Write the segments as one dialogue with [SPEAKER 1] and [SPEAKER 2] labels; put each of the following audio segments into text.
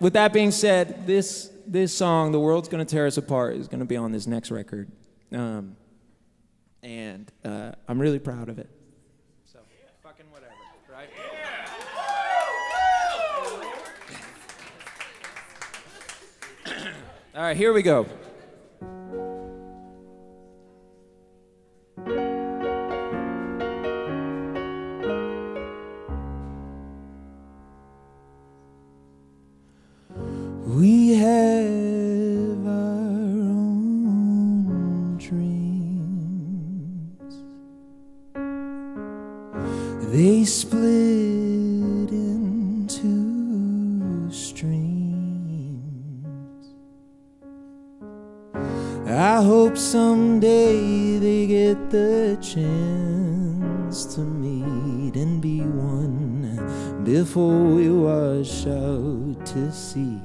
[SPEAKER 1] with that being said, this this song, "The World's Gonna Tear Us Apart," is gonna be on this next record, um, and uh, I'm really proud of it. So, fucking whatever, right? Yeah. All right, here we go. We have our own dreams. They split into streams. I hope someday they get the chance to meet and be one before we wash out to sea.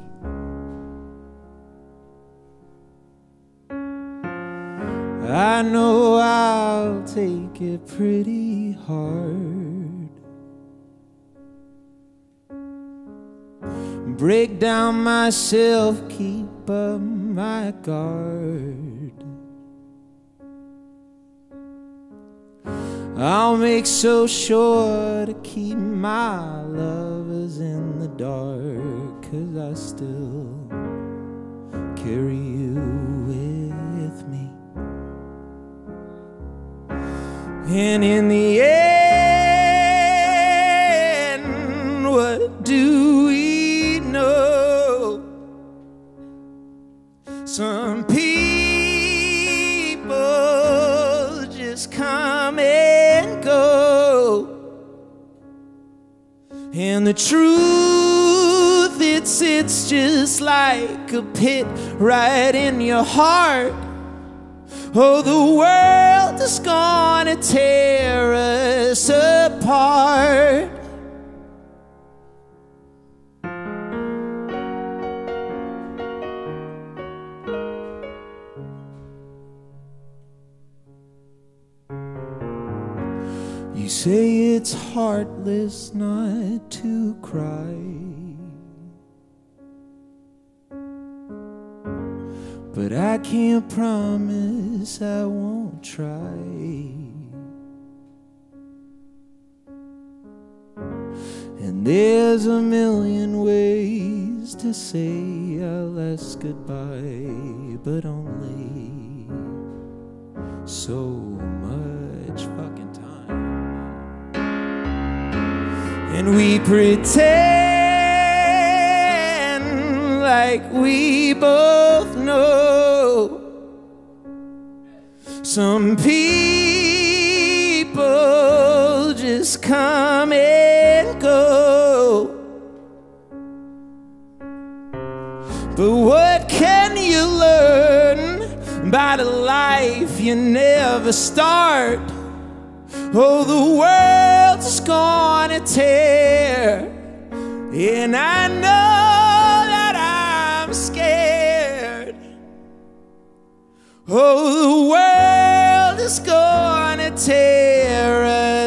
[SPEAKER 1] I know I'll take it pretty hard. Break down myself, keep up my guard. I'll make so sure to keep my lovers in the dark, cause I still carry you And in the end, what do we know? Some people just come and go. And the truth, it sits just like a pit right in your heart. Oh, the world is gonna tear us apart. You say it's heartless not to cry. But I can't promise I won't try. And there's a million ways to say our last goodbye, but only so much fucking time. And we pretend like we both know some people just come and go. But what can you learn about a life you never start? Oh, the world's gonna tear, and I know